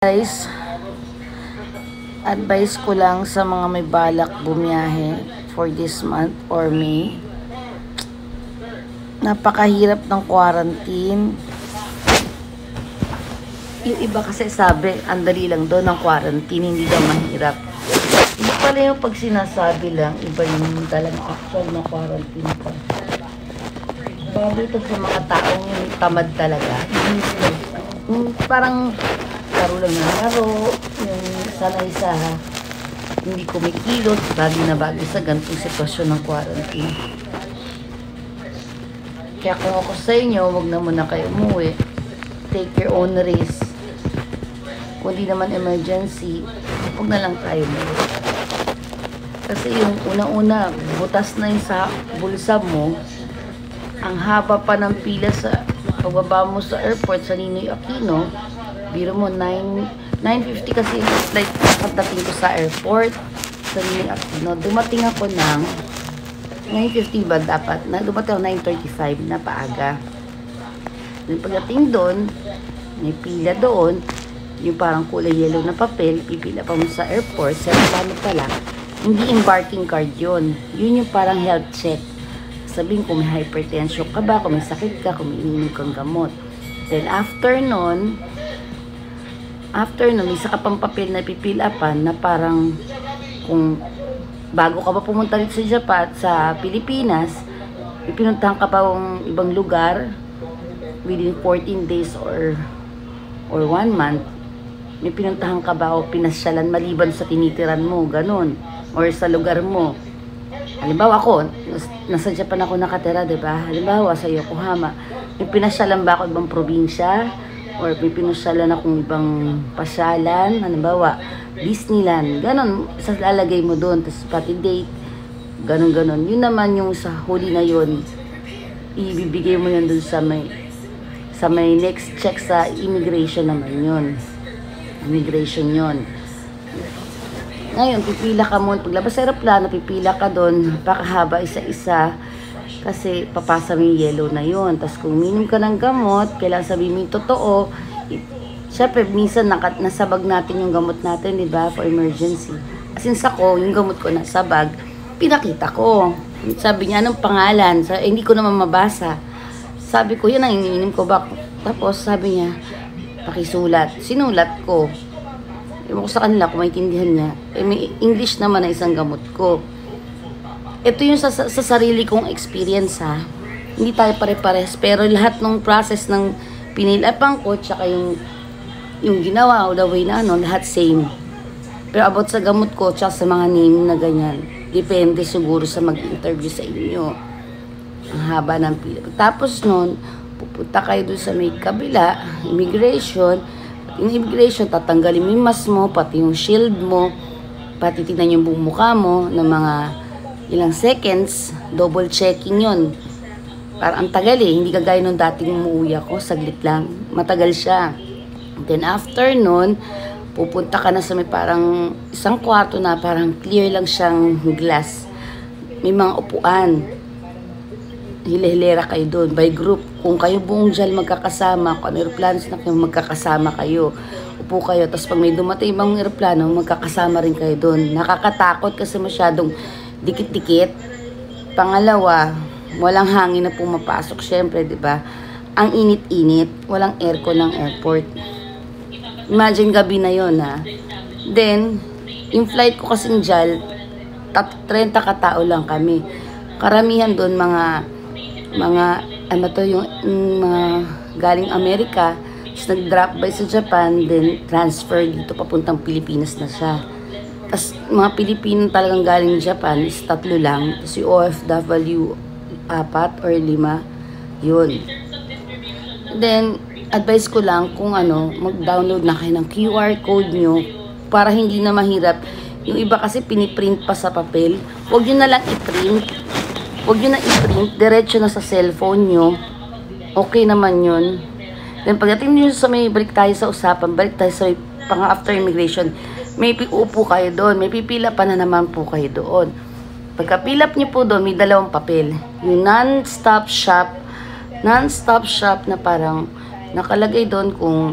Guys, advice ko lang sa mga may balak bumiyahe for this month or May. Napakahirap ng quarantine. Yung iba kasi sabi, ang dali lang doon ng quarantine, hindi daw mahirap. Iba pala yung pag sinasabi lang, iba yung talagang actual na quarantine pa. Bago ito sa mga taong yung tamad talaga. Yung parang laro lang ng laro, yung sanay sa hindi kumikilot, bagay na bagay sa ganitong sitwasyon ng quarantine. Kaya kung ako sa inyo, wag na muna kayo umuwi. Take your own risk. Kung di naman emergency, wag na lang tayo umuwi. Kasi yung unang-una, butas na yung sa bulsa mo, ang haba pa ng pila sa pagbaba mo sa airport sa Ninoy Aquino, biro mo 9 9.50 kasi flight pagdating ko sa airport Ninoy Aquino. Dumating ako ng 9.50 ba dapat? Na, dumating ako 9.35 na paaga. Then pagdating doon, may pila doon, yung parang kulay yellow na papel, pipila pa mo sa airport, sa plano pala, hindi embarking card yun. Yun yung parang health check. Sabihin kung may hypertension ka ba, kung may sakit ka, kung may ininom kang gamot. Then after nun, after nun, isa ka pang papel na pipilapan na parang kung bago ka pa pumunta dito sa Japan, sa Pilipinas, ipinuntahan ka pa ng ibang lugar within 14 days or or 1 month, may pinuntahan ka ba o pinasyalan maliban sa tinitiran mo, ganun, or sa lugar mo. Halimbawa ako, nas- nasa Japan ako nakatira, di ba? Halimbawa sa Yokohama, may pinasyalan ba ako ibang probinsya? Or may pinasyalan akong ibang pasyalan? Halimbawa, Disneyland. Ganon, sa lalagay mo doon. Tapos pati date. Ganon, ganon. Yun naman yung sa huli na yun. Ibibigay mo yun doon sa may sa may next check sa immigration naman yun. Immigration yun. Ngayon, pipila ka mo. Paglabas sa aeroplano, pipila ka doon. Napakahaba isa-isa. Kasi papasa mo yung yellow na yun. Tapos kung minom ka ng gamot, kailangan sabihin mo yung totoo. Siyempre, minsan nakat nasabag natin yung gamot natin, di ba? For emergency. As in, sa yung gamot ko nasa bag, pinakita ko. Sabi niya, anong pangalan? Sa, eh, hindi ko naman mabasa. Sabi ko, yun ang iniinom ko ba? Tapos sabi niya, pakisulat. Sinulat ko. Ewan ko sa kanila kung maintindihan niya. Eh, may English naman na isang gamot ko. Ito yung sa, sa, sa sarili kong experience ha. Hindi tayo pare-pares. Pero lahat ng process ng pinilapang ko, tsaka yung, yung ginawa o the way na ano, lahat same. Pero about sa gamot ko, tsaka sa mga name na ganyan, depende siguro sa mag-interview sa inyo. Ang haba ng pila. Tapos nun, pupunta kayo doon sa may kabila, immigration. Yung immigration, tatanggalin mo yung mask mo, pati yung shield mo, pati tingnan yung buong mukha mo ng mga ilang seconds, double checking yon Parang ang tagal eh, hindi kagaya nung dating umuwi ako, saglit lang. Matagal siya. Then after nun, pupunta ka na sa may parang isang kwarto na parang clear lang siyang glass. May mga upuan hilera kayo doon by group. Kung kayo buong dyan magkakasama, kung ano aeroplanos na kayo, magkakasama kayo. Upo kayo. Tapos pag may dumating ibang aeroplano, magkakasama rin kayo doon. Nakakatakot kasi masyadong dikit-dikit. Pangalawa, walang hangin na pumapasok. Siyempre, di ba? Ang init-init. Walang aircon ng airport. Imagine gabi na yon ha. Then, yung flight ko kasing JAL, tat 30 katao lang kami. Karamihan doon mga mga ano to yung mga galing Amerika nag-drop by sa Japan then transfer dito papuntang Pilipinas na siya tapos mga Pilipino talagang galing Japan is tatlo lang. Tapos yung OFW apat or lima yun. Then advice ko lang kung ano mag-download na kayo ng QR code nyo para hindi na mahirap. Yung iba kasi piniprint pa sa papel. Huwag nyo na lang i-print. Huwag nyo na i-print, diretso na sa cellphone nyo. Okay naman yun. Then pagdating nyo sa may balik tayo sa usapan, balik tayo sa pang after immigration, may upo kayo doon, may pipila pa na naman po kayo doon. Pagkapilap nyo po doon, may dalawang papel. Yung non-stop shop, non-stop shop na parang nakalagay doon kung